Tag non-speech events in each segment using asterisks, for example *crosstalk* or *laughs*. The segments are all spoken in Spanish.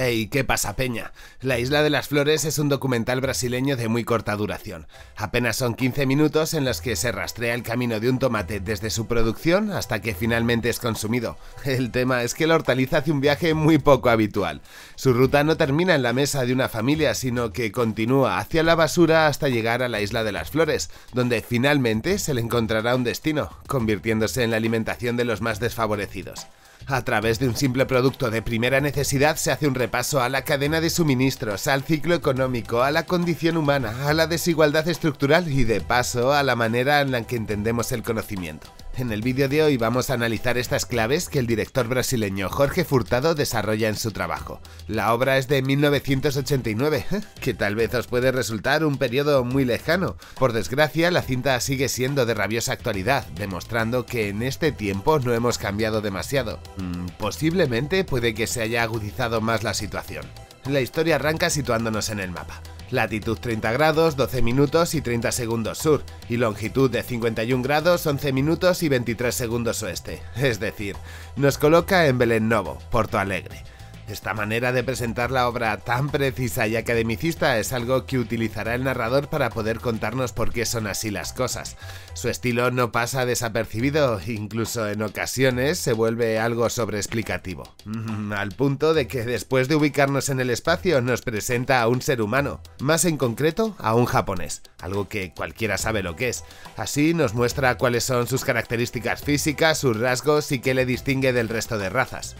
Hey, ¿qué pasa, Peña? La Isla de las Flores es un documental brasileño de muy corta duración. Apenas son 15 minutos en los que se rastrea el camino de un tomate desde su producción hasta que finalmente es consumido. El tema es que la hortaliza hace un viaje muy poco habitual. Su ruta no termina en la mesa de una familia, sino que continúa hacia la basura hasta llegar a la Isla de las Flores, donde finalmente se le encontrará un destino, convirtiéndose en la alimentación de los más desfavorecidos. A través de un simple producto de primera necesidad se hace un repaso a la cadena de suministros, al ciclo económico, a la condición humana, a la desigualdad estructural y de paso a la manera en la que entendemos el conocimiento. En el vídeo de hoy vamos a analizar estas claves que el director brasileño Jorge Furtado desarrolla en su trabajo. La obra es de 1989, *laughs* que tal vez os puede resultar un periodo muy lejano. Por desgracia, la cinta sigue siendo de rabiosa actualidad, demostrando que en este tiempo no hemos cambiado demasiado. Mm, posiblemente puede que se haya agudizado más la situación. La historia arranca situándonos en el mapa latitud 30 grados, 12 minutos y 30 segundos sur, y longitud de 51 grados, 11 minutos y 23 segundos oeste, es decir, nos coloca en Belén Novo, Porto Alegre. Esta manera de presentar la obra tan precisa y academicista es algo que utilizará el narrador para poder contarnos por qué son así las cosas. Su estilo no pasa desapercibido, incluso en ocasiones se vuelve algo sobreexplicativo. Mm, al punto de que después de ubicarnos en el espacio nos presenta a un ser humano, más en concreto a un japonés, algo que cualquiera sabe lo que es. Así nos muestra cuáles son sus características físicas, sus rasgos y qué le distingue del resto de razas.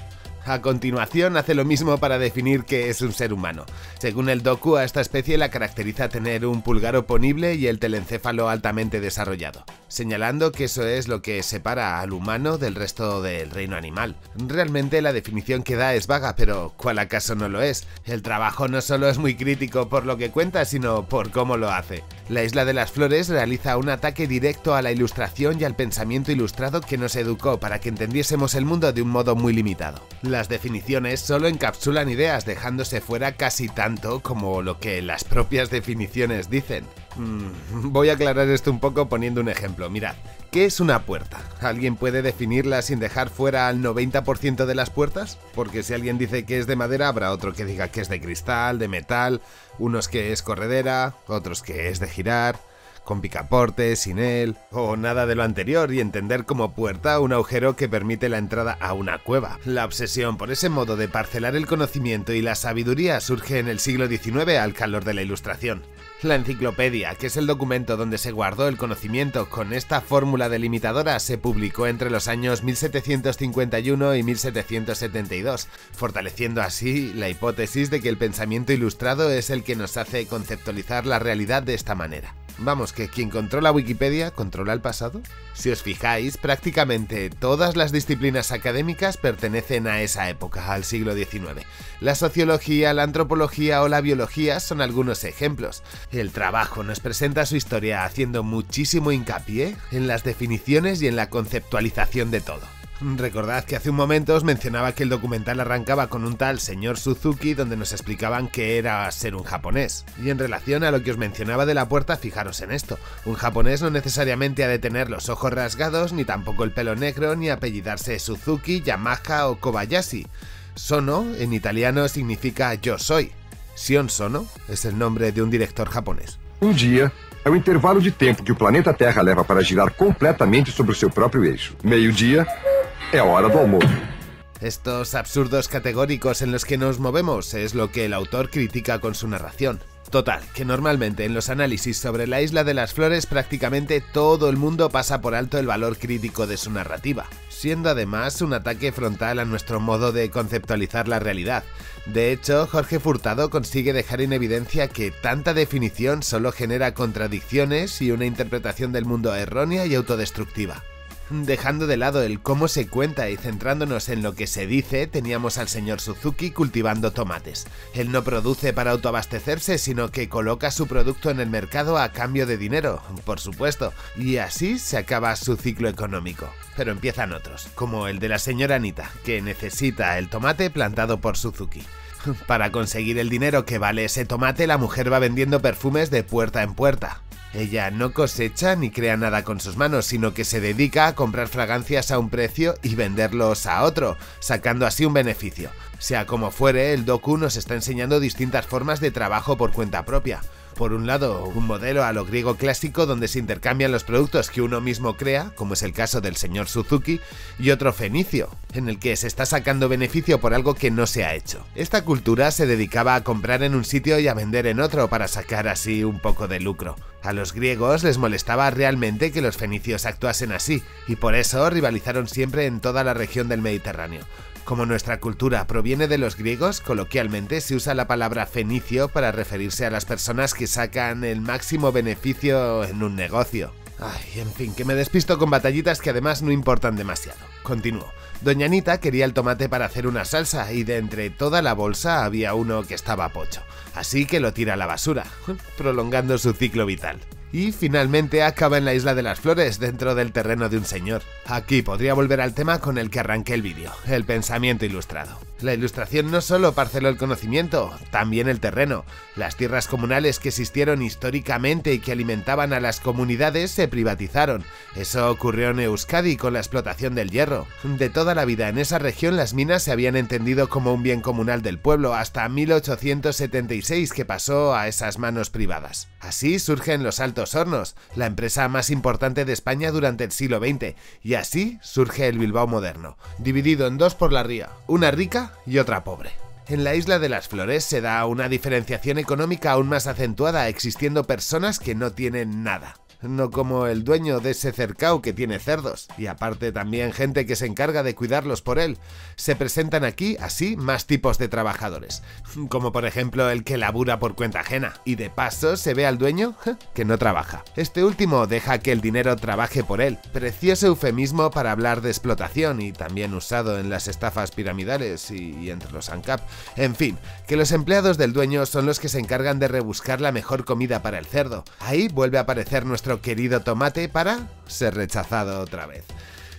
A continuación hace lo mismo para definir qué es un ser humano. Según el docu, a esta especie la caracteriza tener un pulgar oponible y el telencéfalo altamente desarrollado, señalando que eso es lo que separa al humano del resto del reino animal. Realmente la definición que da es vaga, pero ¿cuál acaso no lo es? El trabajo no solo es muy crítico por lo que cuenta, sino por cómo lo hace. La Isla de las Flores realiza un ataque directo a la ilustración y al pensamiento ilustrado que nos educó para que entendiésemos el mundo de un modo muy limitado. Las definiciones solo encapsulan ideas dejándose fuera casi tanto como lo que las propias definiciones dicen. Mm, voy a aclarar esto un poco poniendo un ejemplo. Mirad, ¿qué es una puerta? ¿Alguien puede definirla sin dejar fuera al 90% de las puertas? Porque si alguien dice que es de madera, habrá otro que diga que es de cristal, de metal, unos que es corredera, otros que es de girar con picaporte, sin él, o nada de lo anterior y entender como puerta un agujero que permite la entrada a una cueva. La obsesión por ese modo de parcelar el conocimiento y la sabiduría surge en el siglo XIX al calor de la Ilustración. La enciclopedia, que es el documento donde se guardó el conocimiento con esta fórmula delimitadora, se publicó entre los años 1751 y 1772, fortaleciendo así la hipótesis de que el pensamiento ilustrado es el que nos hace conceptualizar la realidad de esta manera. Vamos, que quien controla Wikipedia controla el pasado. Si os fijáis, prácticamente todas las disciplinas académicas pertenecen a esa época, al siglo XIX. La sociología, la antropología o la biología son algunos ejemplos. El trabajo nos presenta su historia haciendo muchísimo hincapié en las definiciones y en la conceptualización de todo. Recordad que hace un momento os mencionaba que el documental arrancaba con un tal señor Suzuki donde nos explicaban que era ser un japonés. Y en relación a lo que os mencionaba de la puerta, fijaros en esto. Un japonés no necesariamente ha de tener los ojos rasgados, ni tampoco el pelo negro, ni apellidarse Suzuki, Yamaha o Kobayashi. Sono en italiano significa yo soy. Sion Sono es el nombre de un director japonés. Un día é o intervalo de tempo que o planeta Terra leva para girar completamente sobre o seu próprio eixo. Meio-dia Estos absurdos categóricos en los que nos movemos es lo que el autor critica con su narración. Total, que normalmente en los análisis sobre la isla de las flores prácticamente todo el mundo pasa por alto el valor crítico de su narrativa, siendo además un ataque frontal a nuestro modo de conceptualizar la realidad. De hecho, Jorge Furtado consigue dejar en evidencia que tanta definición solo genera contradicciones y una interpretación del mundo errónea y autodestructiva. Dejando de lado el cómo se cuenta y centrándonos en lo que se dice, teníamos al señor Suzuki cultivando tomates. Él no produce para autoabastecerse, sino que coloca su producto en el mercado a cambio de dinero, por supuesto, y así se acaba su ciclo económico. Pero empiezan otros, como el de la señora Anita, que necesita el tomate plantado por Suzuki. Para conseguir el dinero que vale ese tomate, la mujer va vendiendo perfumes de puerta en puerta. Ella no cosecha ni crea nada con sus manos, sino que se dedica a comprar fragancias a un precio y venderlos a otro, sacando así un beneficio. Sea como fuere, el docu nos está enseñando distintas formas de trabajo por cuenta propia. Por un lado, un modelo a lo griego clásico donde se intercambian los productos que uno mismo crea, como es el caso del señor Suzuki, y otro fenicio, en el que se está sacando beneficio por algo que no se ha hecho. Esta cultura se dedicaba a comprar en un sitio y a vender en otro para sacar así un poco de lucro. A los griegos les molestaba realmente que los fenicios actuasen así, y por eso rivalizaron siempre en toda la región del Mediterráneo. Como nuestra cultura proviene de los griegos, coloquialmente se usa la palabra fenicio para referirse a las personas que sacan el máximo beneficio en un negocio. Ay, en fin, que me despisto con batallitas que además no importan demasiado. Continúo. Doña Anita quería el tomate para hacer una salsa y de entre toda la bolsa había uno que estaba pocho, así que lo tira a la basura, *laughs* prolongando su ciclo vital y finalmente acaba en la Isla de las Flores, dentro del terreno de un señor. Aquí podría volver al tema con el que arranqué el vídeo, el pensamiento ilustrado. La ilustración no solo parceló el conocimiento, también el terreno. Las tierras comunales que existieron históricamente y que alimentaban a las comunidades se privatizaron. Eso ocurrió en Euskadi con la explotación del hierro. De toda la vida en esa región las minas se habían entendido como un bien comunal del pueblo hasta 1876 que pasó a esas manos privadas. Así surgen los Altos Hornos, la empresa más importante de España durante el siglo XX, y así surge el Bilbao moderno, dividido en dos por la ría, una rica y otra pobre. En la isla de las flores se da una diferenciación económica aún más acentuada, existiendo personas que no tienen nada no como el dueño de ese cercao que tiene cerdos, y aparte también gente que se encarga de cuidarlos por él. Se presentan aquí, así, más tipos de trabajadores, como por ejemplo el que labura por cuenta ajena, y de paso se ve al dueño que no trabaja. Este último deja que el dinero trabaje por él, precioso eufemismo para hablar de explotación y también usado en las estafas piramidales y, entre los ANCAP. En fin, que los empleados del dueño son los que se encargan de rebuscar la mejor comida para el cerdo. Ahí vuelve a aparecer querido tomate para ser rechazado otra vez.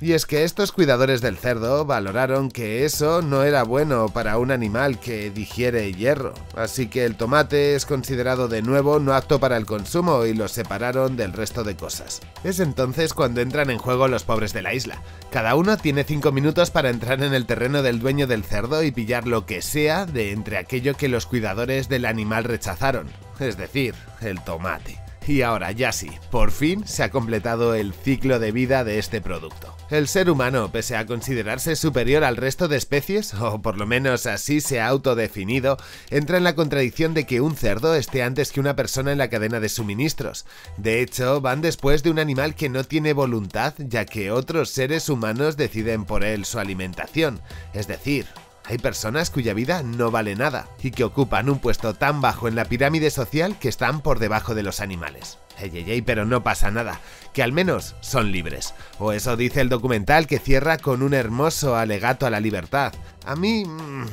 Y es que estos cuidadores del cerdo valoraron que eso no era bueno para un animal que digiere hierro, así que el tomate es considerado de nuevo no apto para el consumo y lo separaron del resto de cosas. Es entonces cuando entran en juego los pobres de la isla. Cada uno tiene 5 minutos para entrar en el terreno del dueño del cerdo y pillar lo que sea de entre aquello que los cuidadores del animal rechazaron, es decir, el tomate. Y ahora ya sí, por fin se ha completado el ciclo de vida de este producto. El ser humano, pese a considerarse superior al resto de especies, o por lo menos así se ha autodefinido, entra en la contradicción de que un cerdo esté antes que una persona en la cadena de suministros. De hecho, van después de un animal que no tiene voluntad, ya que otros seres humanos deciden por él su alimentación. Es decir, hay personas cuya vida no vale nada y que ocupan un puesto tan bajo en la pirámide social que están por debajo de los animales. Ey, ey, ey, pero no pasa nada, que al menos son libres. O eso dice el documental que cierra con un hermoso alegato a la libertad. A mí... Mm,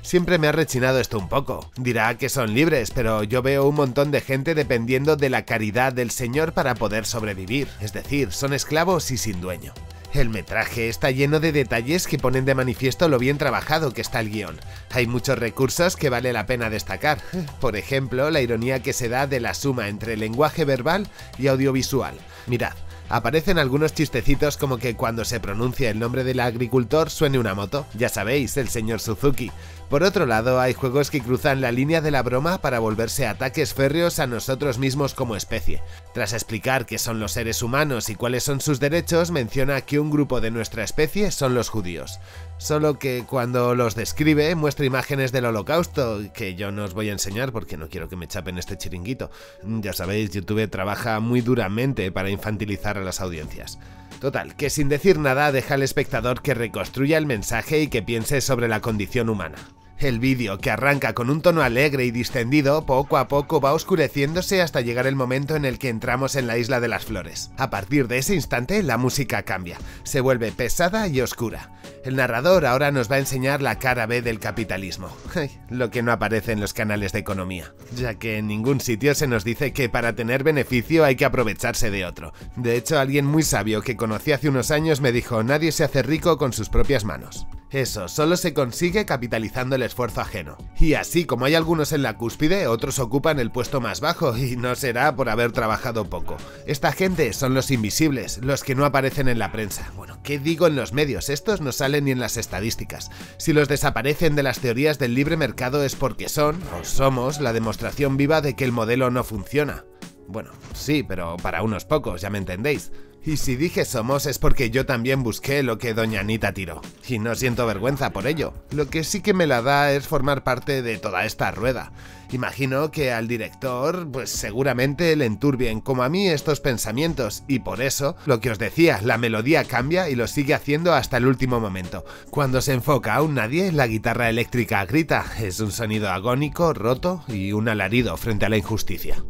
siempre me ha rechinado esto un poco. Dirá que son libres, pero yo veo un montón de gente dependiendo de la caridad del Señor para poder sobrevivir. Es decir, son esclavos y sin dueño. El metraje está lleno de detalles que ponen de manifiesto lo bien trabajado que está el guion. Hay muchos recursos que vale la pena destacar. Por ejemplo, la ironía que se da de la suma entre lenguaje verbal y audiovisual. Mirad, aparecen algunos chistecitos como que cuando se pronuncia el nombre del agricultor suene una moto, ya sabéis, el señor Suzuki. Por otro lado, hay juegos que cruzan la línea de la broma para volverse ataques férreos a nosotros mismos como especie. Tras explicar qué son los seres humanos y cuáles son sus derechos, menciona que un grupo de nuestra especie son los judíos. Solo que cuando los describe muestra imágenes del holocausto, que yo no os voy a enseñar porque no quiero que me chapen este chiringuito. Ya sabéis, YouTube trabaja muy duramente para infantilizar a las audiencias. Total, que sin decir nada deja al espectador que reconstruya el mensaje y que piense sobre la condición humana. El vídeo, que arranca con un tono alegre y distendido, poco a poco va oscureciéndose hasta llegar el momento en el que entramos en la Isla de las Flores. A partir de ese instante, la música cambia, se vuelve pesada y oscura. El narrador ahora nos va a enseñar la cara B del capitalismo, *laughs* lo que no aparece en los canales de economía, ya que en ningún sitio se nos dice que para tener beneficio hay que aprovecharse de otro. De hecho, alguien muy sabio que conocí hace unos años me dijo, nadie se hace rico con sus propias manos. Eso solo se consigue capitalizando el esfuerzo ajeno. Y así como hay algunos en la cúspide, otros ocupan el puesto más bajo y no será por haber trabajado poco. Esta gente son los invisibles, los que no aparecen en la prensa. Bueno, ¿qué digo en los medios? Estos no salen ni en las estadísticas. Si los desaparecen de las teorías del libre mercado es porque son, o somos, la demostración viva de que el modelo no funciona. Bueno, sí, pero para unos pocos, ya me entendéis. Y si dije somos es porque yo también busqué lo que doña Anita tiró. Y no siento vergüenza por ello. Lo que sí que me la da es formar parte de toda esta rueda. Imagino que al director, pues seguramente le enturbien como a mí estos pensamientos y por eso, lo que os decía, la melodía cambia y lo sigue haciendo hasta el último momento. Cuando se enfoca a un nadie, la guitarra eléctrica grita, es un sonido agónico, roto y un alarido frente a la injusticia.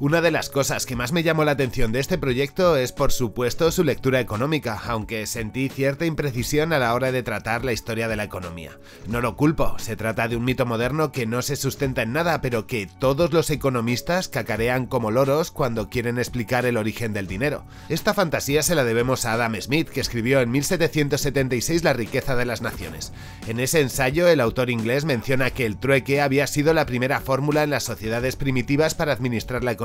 Una de las cosas que más me llamó la atención de este proyecto es por supuesto su lectura económica, aunque sentí cierta imprecisión a la hora de tratar la historia de la economía. No lo culpo, se trata de un mito moderno que no se sustenta en nada, pero que todos los economistas cacarean como loros cuando quieren explicar el origen del dinero. Esta fantasía se la debemos a Adam Smith, que escribió en 1776 La riqueza de las naciones. En ese ensayo, el autor inglés menciona que el trueque había sido la primera fórmula en las sociedades primitivas para administrar la economía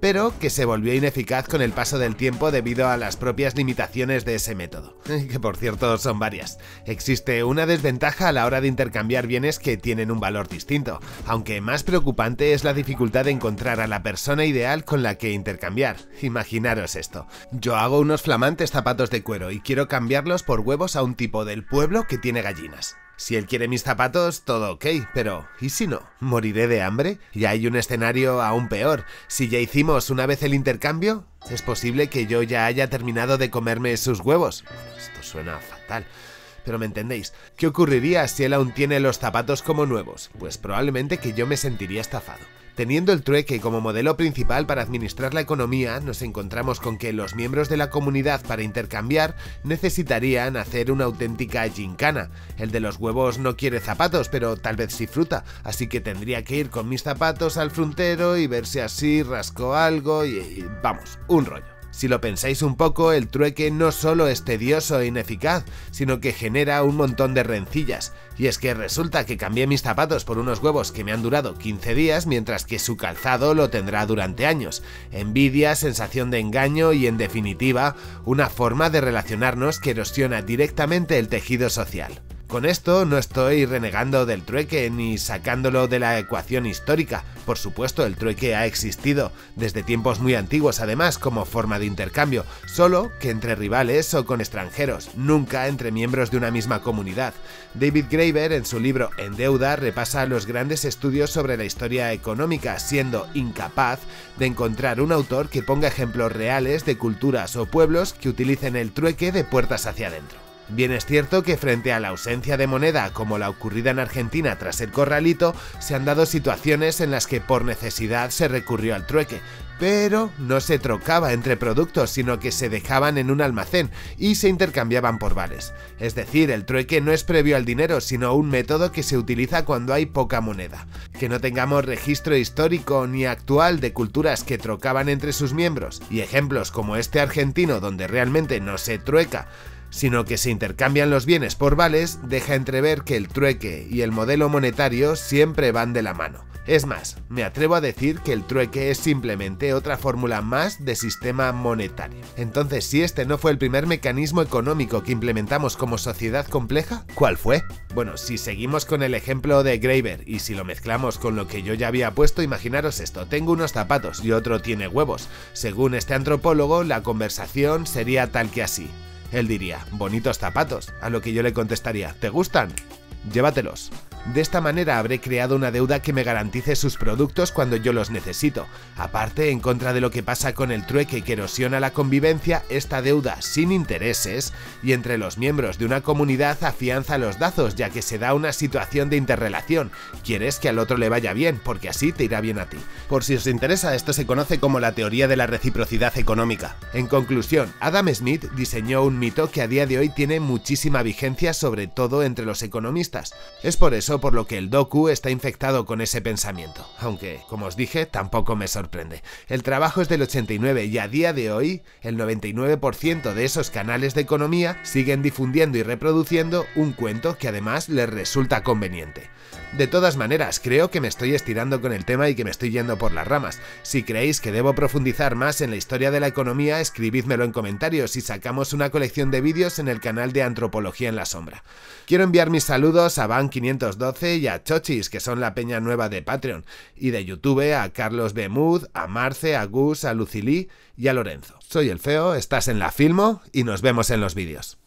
pero que se volvió ineficaz con el paso del tiempo debido a las propias limitaciones de ese método, *laughs* que por cierto son varias. Existe una desventaja a la hora de intercambiar bienes que tienen un valor distinto, aunque más preocupante es la dificultad de encontrar a la persona ideal con la que intercambiar. Imaginaros esto, yo hago unos flamantes zapatos de cuero y quiero cambiarlos por huevos a un tipo del pueblo que tiene gallinas. Si él quiere mis zapatos, todo ok, pero ¿y si no? ¿Moriré de hambre? Y hay un escenario aún peor. Si ya hicimos una vez el intercambio, es posible que yo ya haya terminado de comerme sus huevos. esto suena fatal. Pero me entendéis, ¿qué ocurriría si él aún tiene los zapatos como nuevos? Pues probablemente que yo me sentiría estafado. Teniendo el trueque como modelo principal para administrar la economía, nos encontramos con que los miembros de la comunidad para intercambiar necesitarían hacer una auténtica gincana. El de los huevos no quiere zapatos, pero tal vez sí fruta, así que tendría que ir con mis zapatos al fruntero y ver si así rasco algo y vamos, un rollo. Si lo pensáis un poco, el trueque no solo es tedioso e ineficaz, sino que genera un montón de rencillas. Y es que resulta que cambié mis zapatos por unos huevos que me han durado 15 días, mientras que su calzado lo tendrá durante años. Envidia, sensación de engaño y, en definitiva, una forma de relacionarnos que erosiona directamente el tejido social. Con esto no estoy renegando del trueque ni sacándolo de la ecuación histórica. Por supuesto, el trueque ha existido desde tiempos muy antiguos además como forma de intercambio, solo que entre rivales o con extranjeros, nunca entre miembros de una misma comunidad. David Graeber en su libro En deuda repasa los grandes estudios sobre la historia económica, siendo incapaz de encontrar un autor que ponga ejemplos reales de culturas o pueblos que utilicen el trueque de puertas hacia adentro. Bien es cierto que frente a la ausencia de moneda como la ocurrida en Argentina tras el corralito, se han dado situaciones en las que por necesidad se recurrió al trueque, pero no se trocaba entre productos, sino que se dejaban en un almacén y se intercambiaban por vales. Es decir, el trueque no es previo al dinero, sino un método que se utiliza cuando hay poca moneda. Que no tengamos registro histórico ni actual de culturas que trocaban entre sus miembros, y ejemplos como este argentino donde realmente no se trueca, sino que se intercambian los bienes por vales, deja entrever que el trueque y el modelo monetario siempre van de la mano. Es más, me atrevo a decir que el trueque es simplemente otra fórmula más de sistema monetario. Entonces, si este no fue el primer mecanismo económico que implementamos como sociedad compleja, ¿cuál fue? Bueno, si seguimos con el ejemplo de Graeber y si lo mezclamos con lo que yo ya había puesto, imaginaros esto, tengo unos zapatos y otro tiene huevos. Según este antropólogo, la conversación sería tal que así. Él diría, bonitos zapatos, a lo que yo le contestaría, ¿te gustan? Llévatelos. De esta manera habré creado una deuda que me garantice sus productos cuando yo los necesito. Aparte, en contra de lo que pasa con el trueque que erosiona la convivencia, esta deuda sin intereses y entre los miembros de una comunidad afianza los dazos ya que se da una situación de interrelación. Quieres que al otro le vaya bien, porque así te irá bien a ti. Por si os interesa, esto se conoce como la teoría de la reciprocidad económica. En conclusión, Adam Smith diseñó un mito que a día de hoy tiene muchísima vigencia sobre todo entre los economistas. Es por eso por lo que el docu está infectado con ese pensamiento, aunque, como os dije, tampoco me sorprende. El trabajo es del 89 y a día de hoy el 99% de esos canales de economía siguen difundiendo y reproduciendo un cuento que además les resulta conveniente. De todas maneras, creo que me estoy estirando con el tema y que me estoy yendo por las ramas. Si creéis que debo profundizar más en la historia de la economía, escribidmelo en comentarios y sacamos una colección de vídeos en el canal de Antropología en la Sombra. Quiero enviar mis saludos a Van512 y a Chochis, que son la peña nueva de Patreon, y de YouTube a Carlos Bemud, a Marce, a Gus, a Lucilí y a Lorenzo. Soy el Feo, estás en la Filmo y nos vemos en los vídeos.